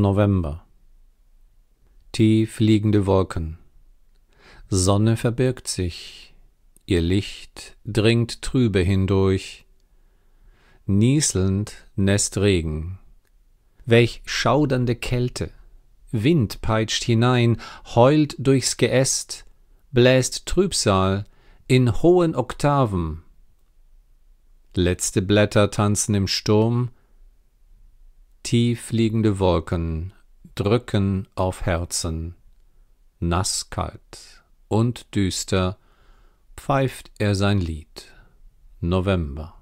November. Tief liegende Wolken. Sonne verbirgt sich, ihr Licht dringt trübe hindurch. Nieselnd nässt Regen. Welch schaudernde Kälte! Wind peitscht hinein, heult durchs Geäst, bläst Trübsal in hohen Oktaven. Letzte Blätter tanzen im Sturm, tief liegende Wolken drücken auf Herzen, nasskalt und düster pfeift er sein Lied. November.